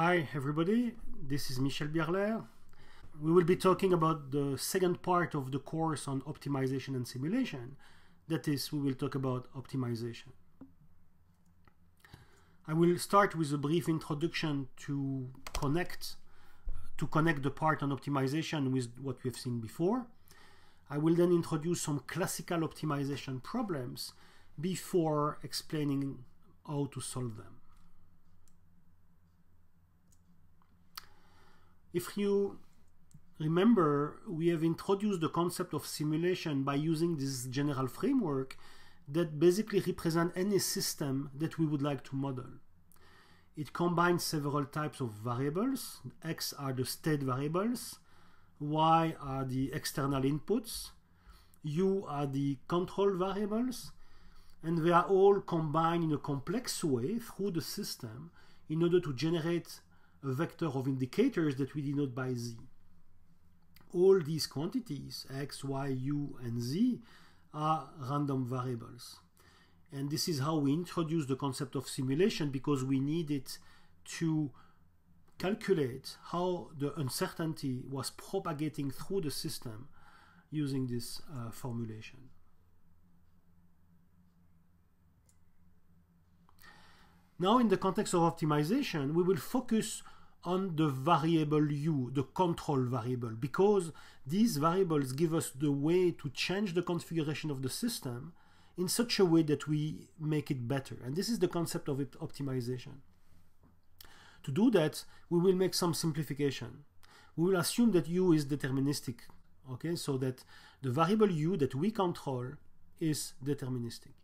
Hi everybody, this is Michel Bierlaire. We will be talking about the second part of the course on optimization and simulation. That is, we will talk about optimization. I will start with a brief introduction to connect to connect the part on optimization with what we have seen before. I will then introduce some classical optimization problems before explaining how to solve them. If you remember, we have introduced the concept of simulation by using this general framework that basically represent any system that we would like to model. It combines several types of variables. X are the state variables, Y are the external inputs, U are the control variables, and they are all combined in a complex way through the system in order to generate a vector of indicators that we denote by z. All these quantities, x, y, u, and z, are random variables. And this is how we introduce the concept of simulation because we needed to calculate how the uncertainty was propagating through the system using this uh, formulation. Now in the context of optimization, we will focus on the variable u, the control variable, because these variables give us the way to change the configuration of the system in such a way that we make it better. And this is the concept of optimization. To do that, we will make some simplification. We will assume that u is deterministic, okay, so that the variable u that we control is deterministic.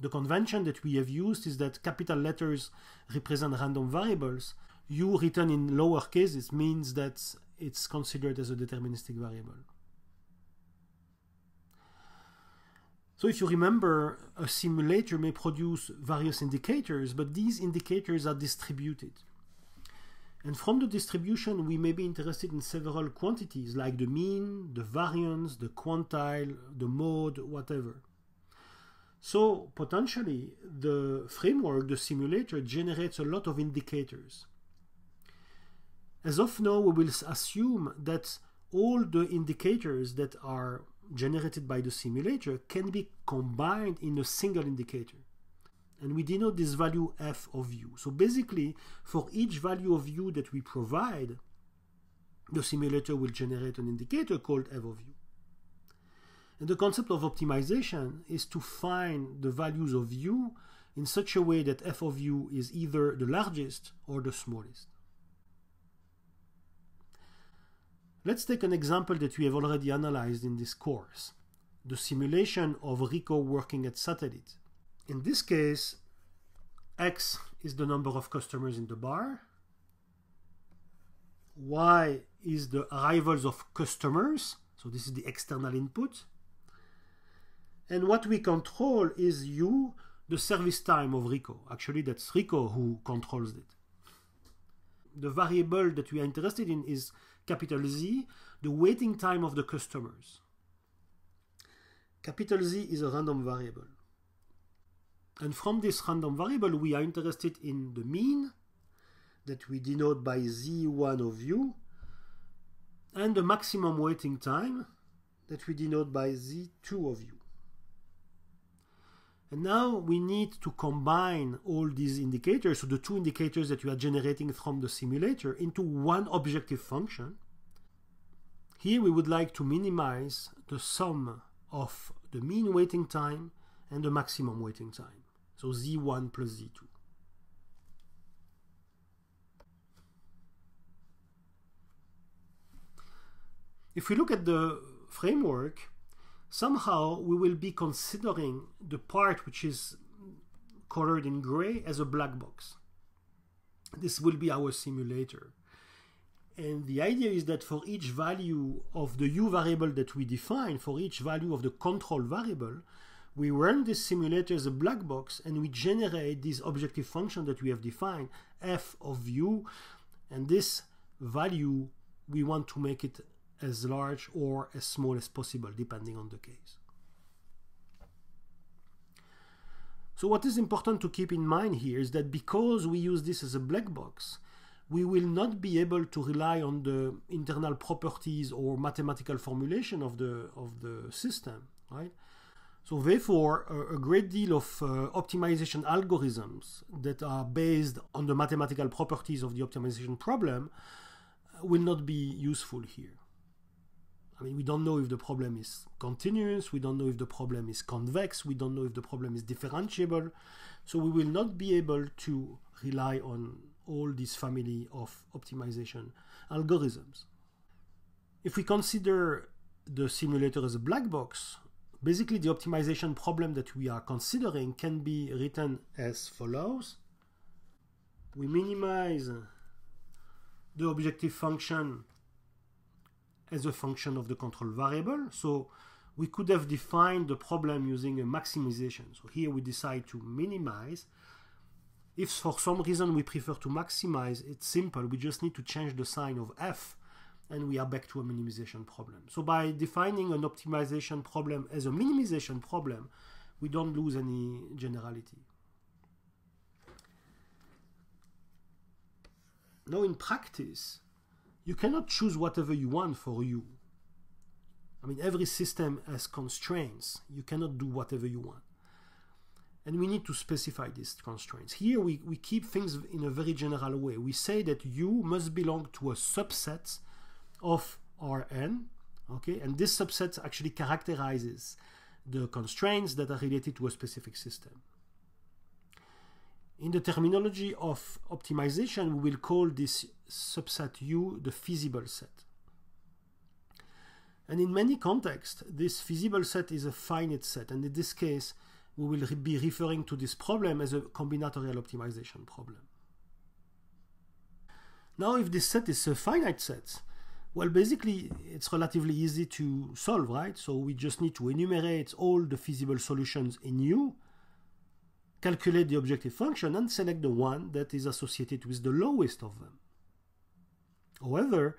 The convention that we have used is that capital letters represent random variables. U written in lower cases means that it's considered as a deterministic variable. So if you remember, a simulator may produce various indicators, but these indicators are distributed. And from the distribution, we may be interested in several quantities like the mean, the variance, the quantile, the mode, whatever. So potentially the framework, the simulator generates a lot of indicators. As of now, we will assume that all the indicators that are generated by the simulator can be combined in a single indicator. And we denote this value f of u. So basically, for each value of u that we provide, the simulator will generate an indicator called f of u. And the concept of optimization is to find the values of u in such a way that f of u is either the largest or the smallest. Let's take an example that we have already analyzed in this course, the simulation of Rico working at Satellite. In this case, x is the number of customers in the bar, y is the arrivals of customers, so this is the external input, and what we control is U, the service time of Rico. Actually, that's Rico who controls it. The variable that we are interested in is capital Z, the waiting time of the customers. Capital Z is a random variable. And from this random variable, we are interested in the mean that we denote by Z1 of U and the maximum waiting time that we denote by Z2 of U. And now we need to combine all these indicators, so the two indicators that you are generating from the simulator, into one objective function. Here we would like to minimize the sum of the mean waiting time and the maximum waiting time. So Z1 plus Z2. If we look at the framework, somehow we will be considering the part which is colored in gray as a black box. This will be our simulator. And the idea is that for each value of the u variable that we define, for each value of the control variable, we run this simulator as a black box and we generate this objective function that we have defined, f of u, and this value we want to make it as large or as small as possible, depending on the case. So what is important to keep in mind here is that because we use this as a black box, we will not be able to rely on the internal properties or mathematical formulation of the of the system, right? So therefore, a, great deal of uh, optimization algorithms that are based on the mathematical properties of the optimization problem will not be useful here. I mean, we don't know if the problem is continuous, we don't know if the problem is convex, we don't know if the problem is differentiable. So we will not be able to rely on all this family of optimization algorithms. If we consider the simulator as a black box, basically the optimization problem that we are considering can be written as follows. We minimize the objective function as a function of the control variable. So we could have defined the problem using a maximization. So here we decide to minimize. If for some reason we prefer to maximize, it's simple. We just need to change the sign of f and we are back to a minimization problem. So by defining an optimization problem as a minimization problem, we don't lose any generality. Now in practice, you cannot choose whatever you want for you. I mean, every system has constraints. You cannot do whatever you want. And we need to specify these constraints. Here we, we keep things in a very general way. We say that U must belong to a subset of Rn, okay? And this subset actually characterizes the constraints that are related to a specific system. In the terminology of optimization, we will call this subset U the feasible set. And in many contexts, this feasible set is a finite set. And in this case, we will be referring to this problem as a combinatorial optimization problem. Now, if this set is a finite set, well, basically, it's relatively easy to solve, right? So we just need to enumerate all the feasible solutions in U, calculate the objective function, and select the one that is associated with the lowest of them. However,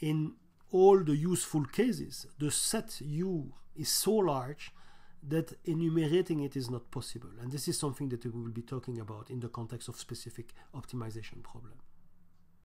in all the useful cases, the set U is so large that enumerating it is not possible. And this is something that we will be talking about in the context of specific optimization problem.